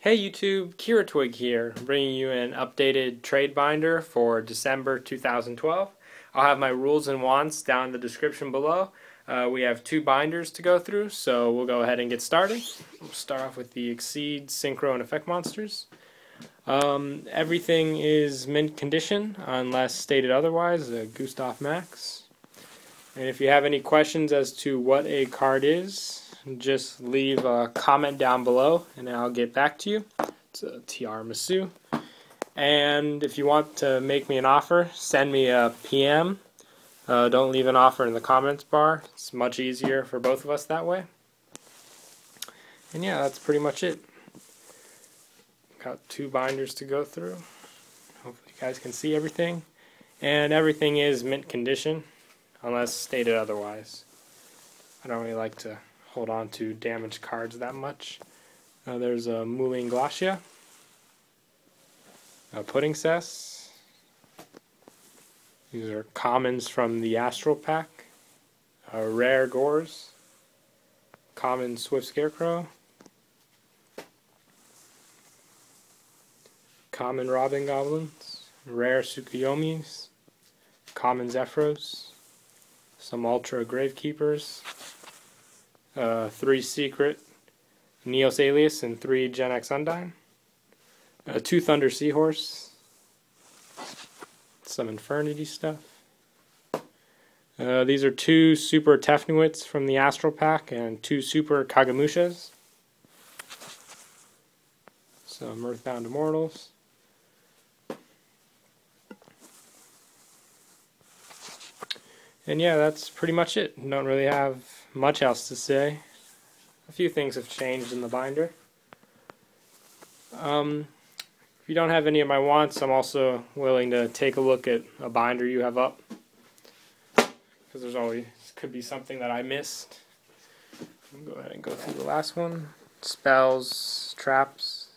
Hey YouTube, Kira Twig here, bringing you an updated trade binder for December 2012. I'll have my rules and wants down in the description below. Uh, we have two binders to go through, so we'll go ahead and get started. We'll start off with the Exceed, Synchro, and Effect Monsters. Um, everything is mint condition, unless stated otherwise, a Gustav Max. And if you have any questions as to what a card is, just leave a comment down below and I'll get back to you. It's a TR Masu. And if you want to make me an offer, send me a PM. Uh, don't leave an offer in the comments bar. It's much easier for both of us that way. And yeah, that's pretty much it. Got two binders to go through. Hopefully you guys can see everything. And everything is mint condition, unless stated otherwise. I don't really like to hold on to damaged cards that much. Uh, there's a Moving Glacia, a Puddingcess. These are commons from the Astral Pack. A Rare Gorz, Common Swift Scarecrow, Common Robbin' Goblins, Rare Tsukuyomis, Common Zephyros, some Ultra Gravekeepers, uh, three Secret Neos Alius, and three Genex Undine. Uh, two Thunder Seahorse. Some Infernity stuff. Uh, these are two Super Tefnuits from the Astral Pack and two Super Kagemushas. Some Earthbound Immortals. And yeah, that's pretty much it. Don't really have much else to say. A few things have changed in the binder. Um, if you don't have any of my wants, I'm also willing to take a look at a binder you have up. Because there's always could be something that I missed. Go ahead and go through the last one. Spells, traps,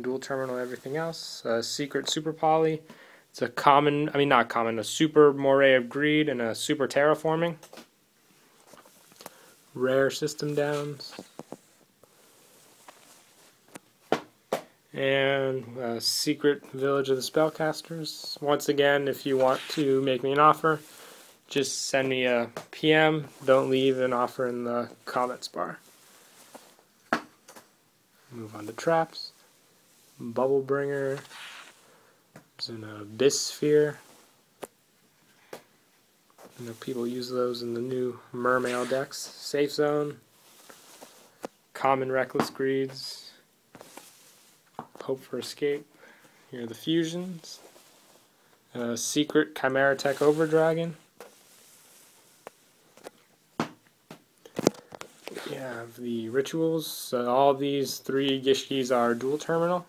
Duel Terminal, everything else. Uh, secret super poly. It's a common, I mean not common, a super moray of greed and a super terraforming rare system downs. And Secret Village of the Spellcasters. Once again, if you want to make me an offer, just send me a PM. Don't leave an offer in the comments bar. Move on to traps. Bubble Bringer. There's an Abyss Sphere. You know, people use those in the new Mermail decks. Safe Zone, Common Reckless Greeds, Hope for Escape. Here are the fusions. Uh, Secret Chimeratech Overdragon. We have the rituals. So all these three Gishkis are Duel Terminal.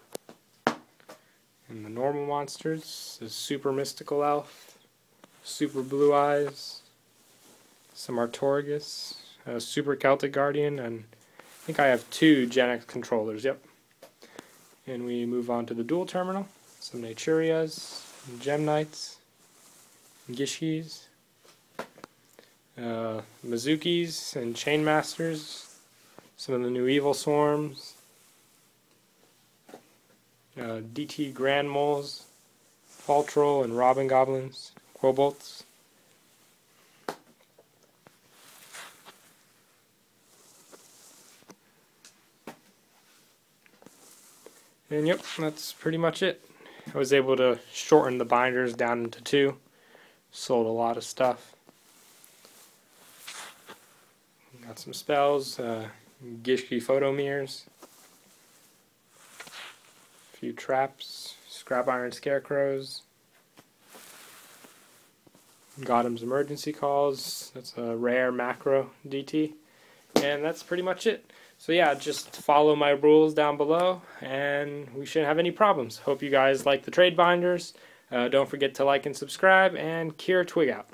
And the normal monsters is Super Mystical Elf, Super Blue Eyes, some Artorigus, a Super Celtic Guardian, and I think I have two Genex Controllers, yep. And we move on to the Duel Terminal, some Naturias, Gem Knights, Gishis, uh, Mizukis and Chainmasters, some of the new Evilswarms, uh, DT Grand Moles, and Robbin' Goblins, Quillbolts. And yep, that's pretty much it. I was able to shorten the binders down into two. Sold a lot of stuff. Got some spells, uh, Gishki Photomirrors, a few traps, scrap iron scarecrows, Gottoms' emergency calls. That's a rare macro DT. And that's pretty much it. So yeah, just follow my rules down below and we shouldn't have any problems. Hope you guys like the trade binders. Uh, don't forget to like and subscribe and Kira Twig out.